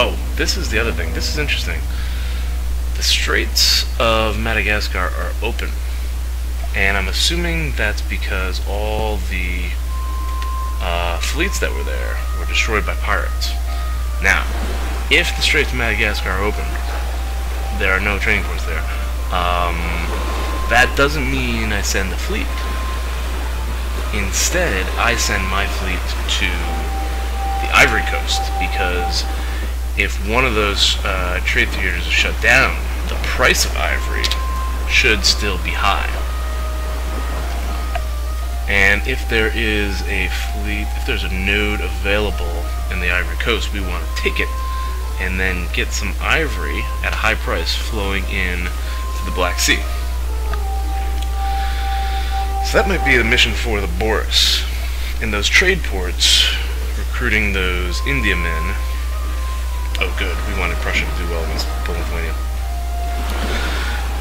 Oh, this is the other thing. This is interesting. The Straits of Madagascar are open. And I'm assuming that's because all the uh, fleets that were there were destroyed by pirates. Now, if the Straits of Madagascar are open, there are no trading ports there. Um, that doesn't mean I send the fleet. Instead, I send my fleet to the Ivory Coast because if one of those uh, trade theaters is shut down, the price of ivory should still be high. And if there is a fleet, if there's a node available in the Ivory Coast, we want to take it and then get some ivory at a high price flowing in to the Black Sea. So that might be the mission for the Boris. In those trade ports, recruiting those Indiamen. Oh good, we wanted Prussia to do well against Lithuania.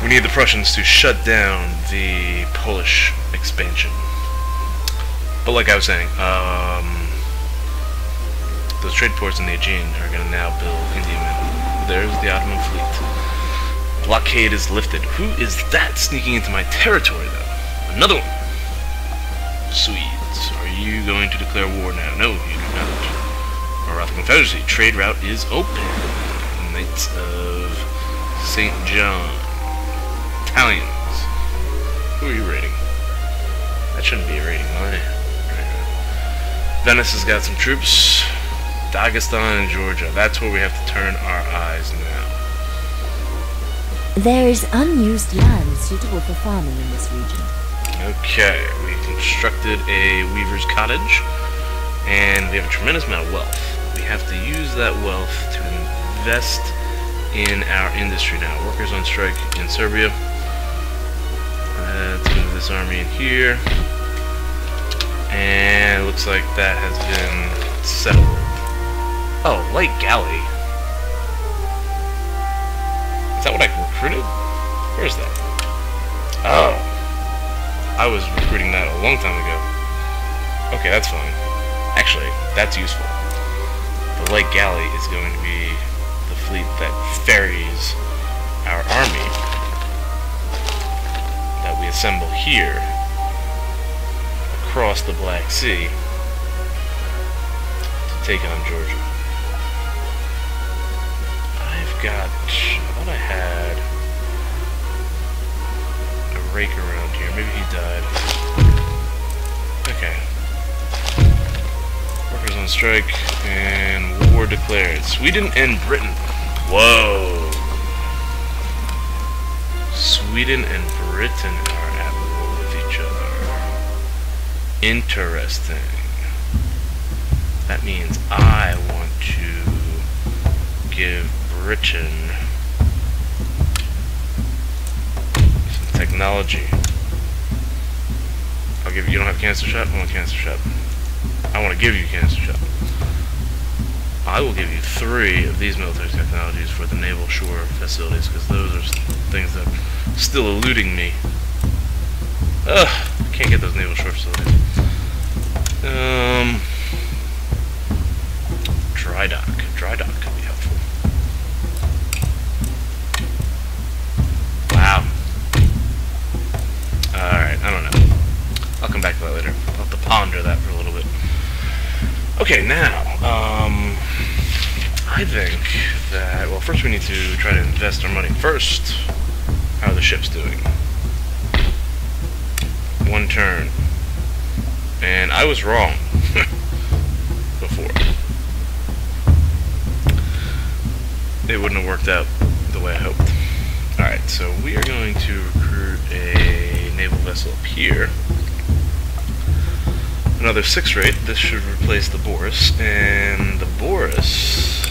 We need the Prussians to shut down the Polish expansion. But like I was saying, um, those trade ports in the Aegean are going to now build Indiamen. There's the Ottoman fleet. Blockade is lifted. Who is that sneaking into my territory, though? Another one. Swedes, are you going to declare war now? No, you do not. Maratha Confederacy, trade route is open. Knights of St. John. Italians. Who are you raiding? That shouldn't be a raiding line. Venice has got some troops. Dagestan and Georgia. That's where we have to turn our eyes now. There is unused land suitable for farming in this region. Okay, we constructed a weaver's cottage, and we have a tremendous amount of wealth. We have to use that wealth to invest in our industry now. Workers on strike in Serbia. Let's move this army in here. And looks like that has been settled. Oh, light galley. Is that what I recruited? Where is that? Oh. I was recruiting that a long time ago. Okay, that's fine. Actually, that's useful. The light galley is going to be the fleet that ferries our army that we assemble here across the Black Sea to take on Georgia. I've got... I thought I had a rake around here. Maybe he died. Okay. Workers on strike and war declared. Sweden and Britain. Whoa. Sweden and Britain are at war with each other. Interesting. That means I want to give Britain some technology. I'll give you, you don't have canister shot? I want canister shot. I want to give you canister shot. I will give you three of these military technologies for the naval shore facilities, because those are things that are still eluding me. Ugh, can't get those naval shore facilities. Um, dry dock. Dry dock could be helpful. Wow. Alright, I don't know. I'll come back to that later. I'll have to ponder that for a little. Okay, now, um, I think that, well, first we need to try to invest our money. First, how are the ships doing? One turn. And I was wrong before. It wouldn't have worked out the way I hoped. Alright, so we are going to recruit a naval vessel up here. Another six rate. This should replace the Boris. And the Boris.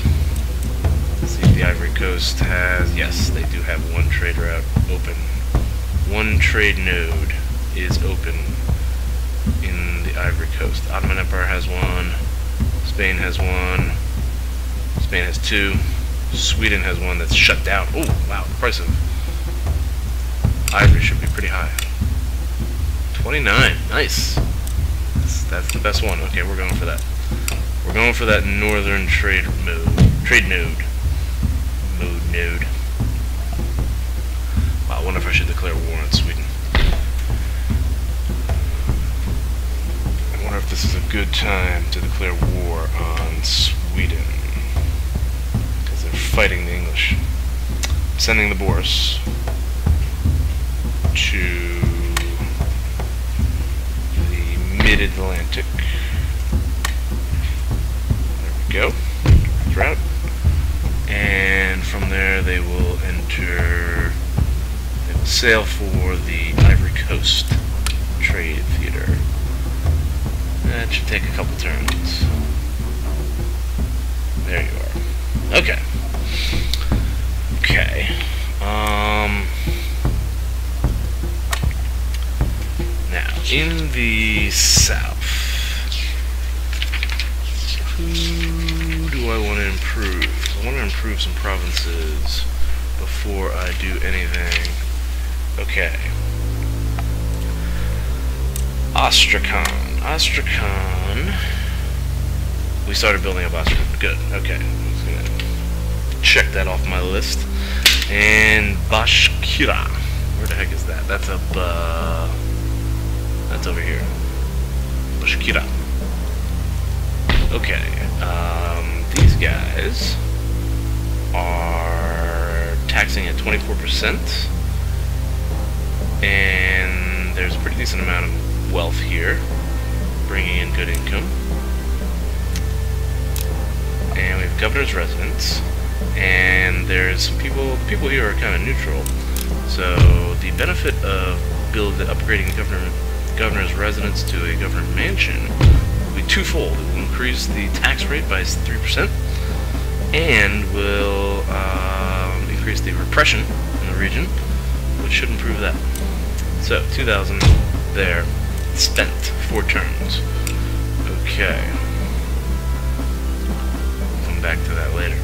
See if the Ivory Coast has. Yes, they do have one trade route open. One trade node is open in the Ivory Coast. Ottoman Empire has one. Spain has one. Spain has two. Sweden has one that's shut down. Oh, wow. The price of ivory should be pretty high. 29. Nice. That's, that's the best one. Okay, we're going for that. We're going for that northern trade mood. Trade node. Mood node. Wow, I wonder if I should declare war on Sweden. I wonder if this is a good time to declare war on Sweden. Because they're fighting the English. sending the Boris to mid-Atlantic. There we go. Route. And from there they will enter, they will sail for the Ivory Coast Trade Theater. That should take a couple turns. There you are. Okay. Okay. Um. Now, in the some provinces before I do anything. Okay. Astrakhan. Astrakhan. We started building up Astrakhan. Good. Okay. check that off my list. And Bashkiria. Where the heck is that? That's up, uh, That's over here. Bashkiria. Okay. Um, these guys are taxing at 24%. And there's a pretty decent amount of wealth here, bringing in good income. And we have governor's residence, and there's some people. People here are kind of neutral. So the benefit of build upgrading the governor, governor's residence to a governor mansion will be twofold. It will increase the tax rate by three percent, and will um, increase the repression in the region, which should improve that. So, 2,000 there, spent, four turns. Okay. Come back to that later.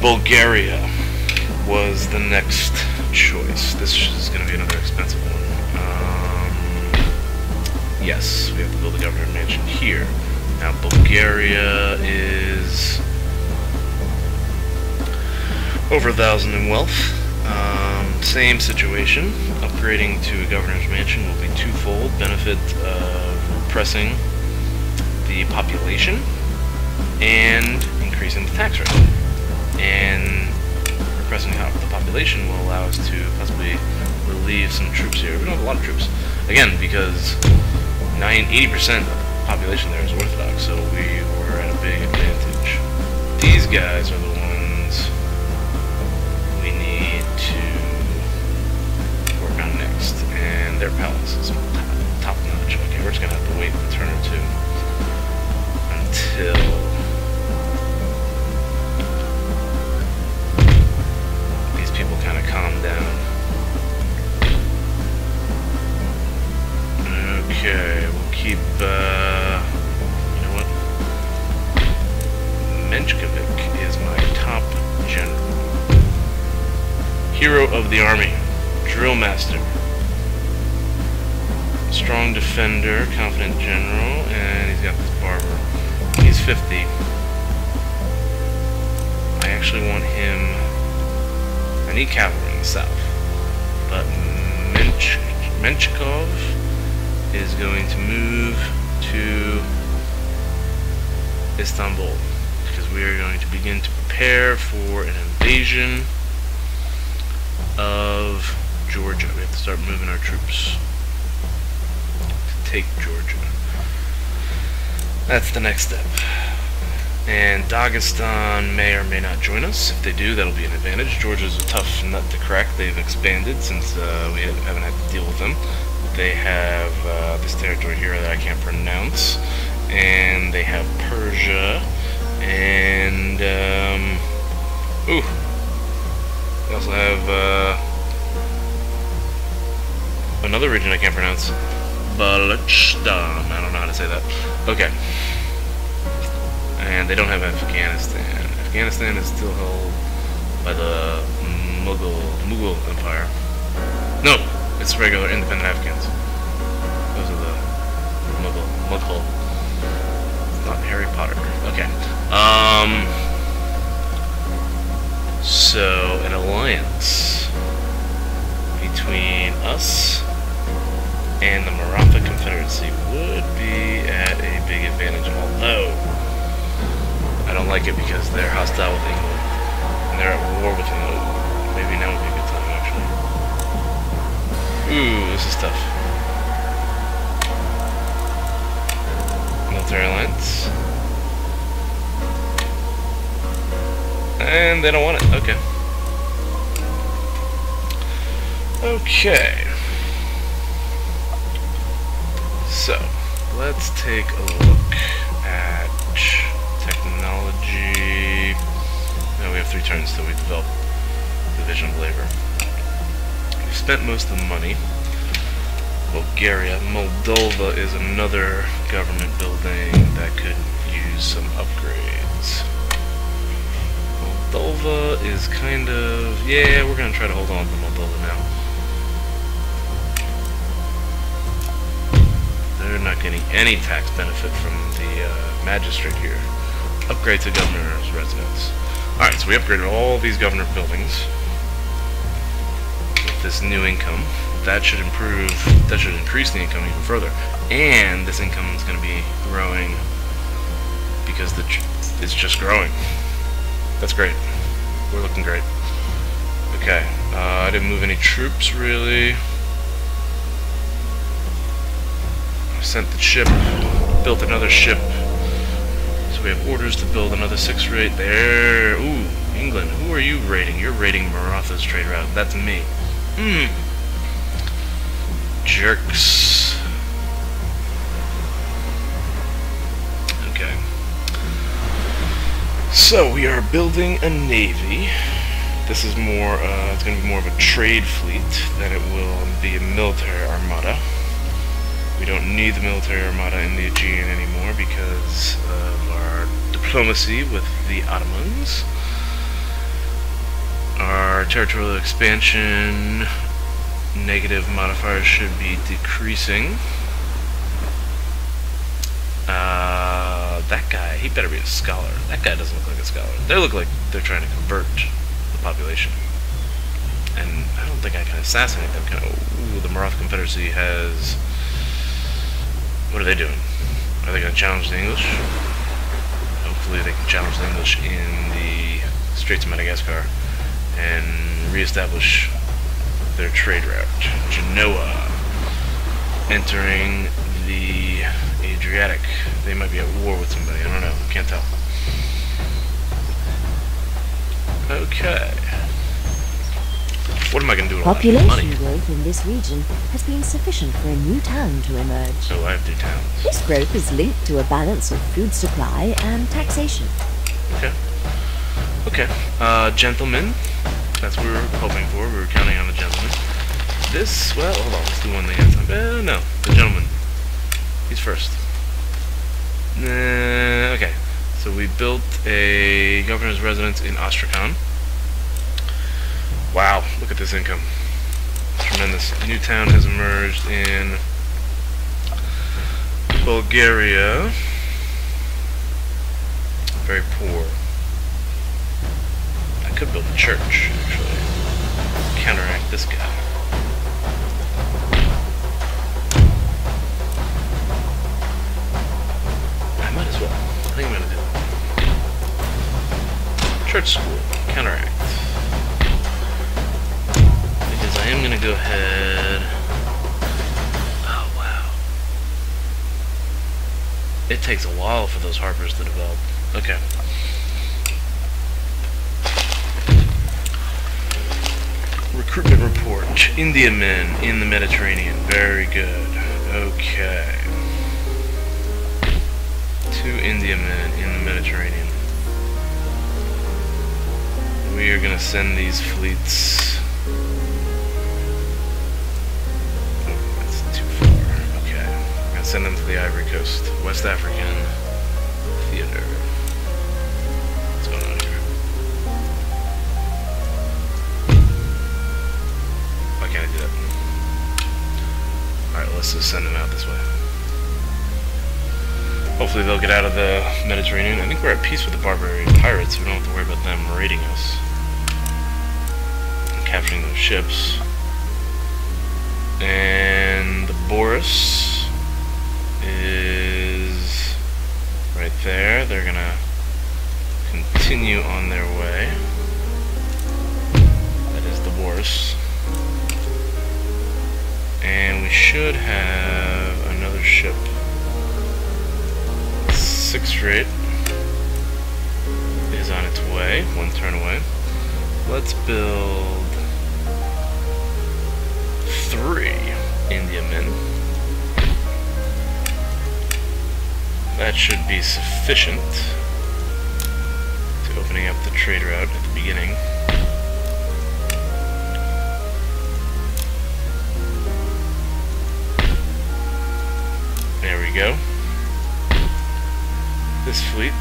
Bulgaria was the next choice. This is going to be another expensive one. Um, yes, we have to build a governor mansion here. Now, Bulgaria is over a thousand in wealth. Um, same situation. Upgrading to a governor's mansion will be twofold. Benefit of repressing the population and increasing the tax rate. And repressing the population will allow us to possibly relieve some troops here. We don't have a lot of troops. Again, because 9, 80% of the population there is Orthodox, so we were at a big advantage. These guys are the ones we need to work on next. And their palace is top notch. Okay, we're just gonna have to wait a turn or two until defender, confident general, and he's got this barber. He's 50. I actually want him... I need cavalry in the south. But Mench Menshikov is going to move to Istanbul because we are going to begin to prepare for an invasion of Georgia. We have to start moving our troops take Georgia. That's the next step. And Dagestan may or may not join us. If they do, that'll be an advantage. Georgia's a tough nut to crack. They've expanded since uh, we haven't had to deal with them. They have uh, this territory here that I can't pronounce. And they have Persia. And, um, ooh, they also have uh, another region I can't pronounce. Balochistan. I don't know how to say that. Okay. And they don't have Afghanistan. Afghanistan is still held by the Mughal Mughal Empire. No, it's regular independent Afghans. Those are the Mughal Mughal. Not Harry Potter. Okay. Um. So, an alliance between us and the Maratha Confederacy would be at a big advantage, although I don't like it because they're hostile with England. And they're at war with England. Maybe now would be a good time, actually. Ooh, this is tough. Military alliance. And they don't want it. Okay. Okay. So, let's take a look at technology. Now we have three turns till we develop division of labor. We've spent most of the money. Bulgaria. Moldova is another government building that could use some upgrades. Moldova is kind of... Yeah, we're going to try to hold on to Moldova now. They're not getting any tax benefit from the uh, magistrate here. Upgrade to governor's residence. Alright, so we upgraded all these governor buildings with this new income. That should improve, that should increase the income even further. And this income is going to be growing because the it's just growing. That's great. We're looking great. Okay, uh, I didn't move any troops really. I sent the ship, built another ship. So we have orders to build another six rate there. Ooh, England. Who are you raiding? You're raiding Maratha's trade route. That's me. Hmm. Jerks. Okay. So we are building a navy. This is more, uh, it's going to be more of a trade fleet than it will be a military armada. We don't need the military armada in the Aegean anymore because of our diplomacy with the Ottomans. Our territorial expansion negative modifiers should be decreasing. Uh, that guy, he better be a scholar. That guy doesn't look like a scholar. They look like they're trying to convert the population. And I don't think I can assassinate them. Ooh, the Maratha Confederacy has... What are they doing? Are they going to challenge the English? Hopefully they can challenge the English in the Straits of Madagascar and reestablish their trade route. Genoa entering the Adriatic. They might be at war with somebody. I don't know. Can't tell. Okay. What am I going to do with all that money? Population growth in this region has been sufficient for a new town to emerge. Oh, I have two towns. This growth is linked to a balance of food supply and taxation. Okay. Okay. Uh, gentlemen. That's what we were hoping for. We were counting on the gentleman. This, well, hold on. Let's do one thing at a time. Uh, no. The gentleman. He's first. Uh, okay. So we built a governor's residence in Astrakhan. Wow, look at this income. Tremendous. New town has emerged in Bulgaria. Very poor. I could build a church, actually. Counteract this guy. I might as well. I think I'm gonna do it. Church school. Counteract. Go ahead. Oh wow. It takes a while for those harpers to develop. Okay. Recruitment report. Indiamen in the Mediterranean. Very good. Okay. Two Indiamen in the Mediterranean. We are gonna send these fleets. Send them to the Ivory Coast. West African Theater. What's going on here? Why can't I do that? Alright, let's just send them out this way. Hopefully they'll get out of the Mediterranean. I think we're at peace with the barbarian pirates. We don't have to worry about them raiding us. And capturing those ships. And the Boris is right there. They're gonna continue on their way. That is the Boris. And we should have another ship. Sixth Strait is on its way, one turn away. Let's build three Indiamen. That should be sufficient to opening up the trade route at the beginning. There we go. This fleet,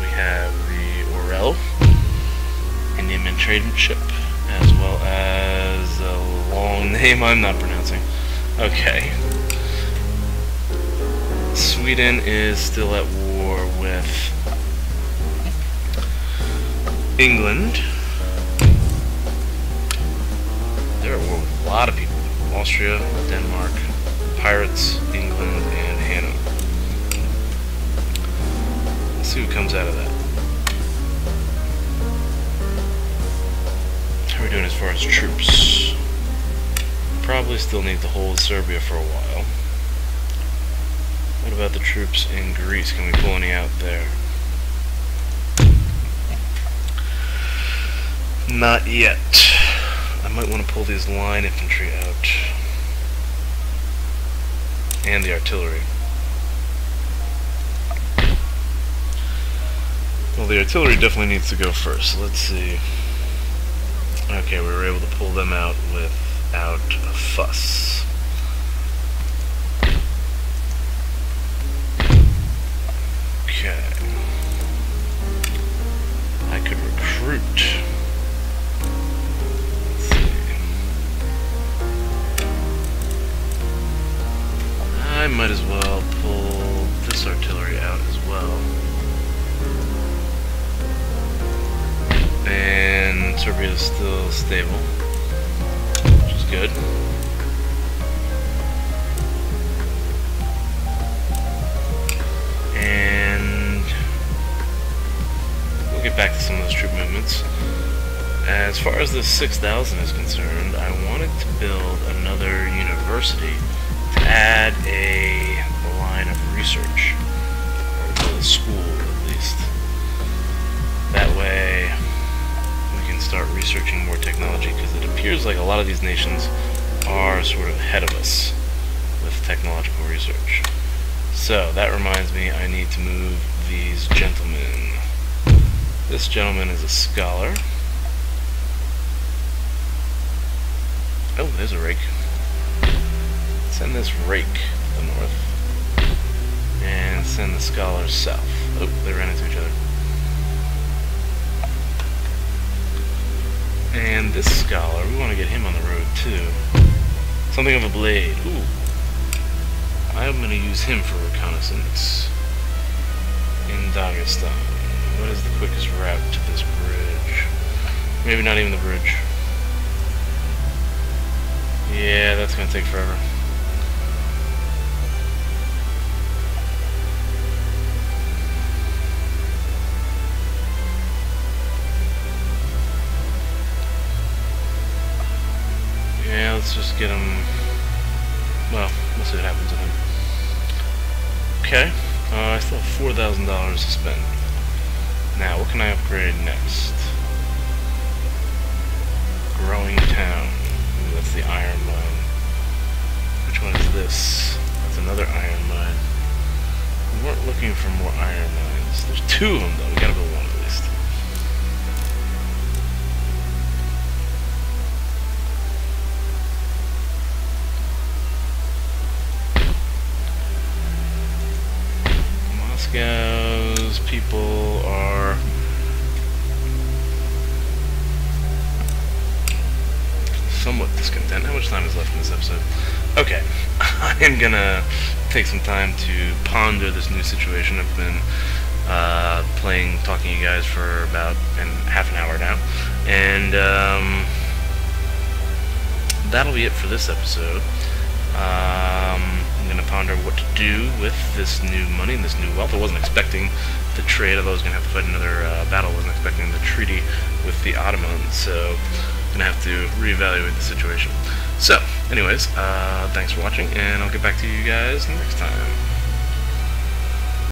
we have the Orel, Indiaman trade ship, as well as a long name I'm not pronouncing. Okay. Sweden is still at war with England. They're at war with a lot of people. Austria, Denmark, pirates, England, and Hanover. Let's see what comes out of that. How are we doing as far as troops? Probably still need to hold Serbia for a while. What about the troops in Greece? Can we pull any out there? Not yet. I might want to pull these line infantry out. And the artillery. Well, the artillery definitely needs to go first. Let's see. Okay, we were able to pull them out without a fuss. Could 6,000 is concerned, I wanted to build another university to add a line of research, or a school at least. That way we can start researching more technology because it appears like a lot of these nations are sort of ahead of us with technological research. So that reminds me I need to move these gentlemen. This gentleman is a scholar. Oh, there's a rake. Send this rake to the north. And send the scholars south. Oh, they ran into each other. And this scholar, we want to get him on the road too. Something of a blade. Ooh. I'm going to use him for reconnaissance in Dagestan. What is the quickest route to this bridge? Maybe not even the bridge. Yeah, that's to take forever. Yeah, let's just get him... Well, we'll see what happens with him. Okay, uh, I still have $4,000 to spend. Now, what can I upgrade next? Growing town. That's the iron mine. Which one is this? That's another iron mine. We weren't looking for more iron mines. There's two of them, though. We gotta build one at least. Moscow's people somewhat discontent. How much time is left in this episode? Okay, I am gonna take some time to ponder this new situation. I've been uh, playing, talking to you guys for about an, half an hour now, and um, that'll be it for this episode. Um, I'm gonna ponder what to do with this new money and this new wealth. I wasn't expecting the trade, although I was gonna have to fight another uh, battle. I wasn't expecting the treaty with the Ottomans, so gonna have to reevaluate the situation. So, anyways, uh, thanks for watching, and I'll get back to you guys next time.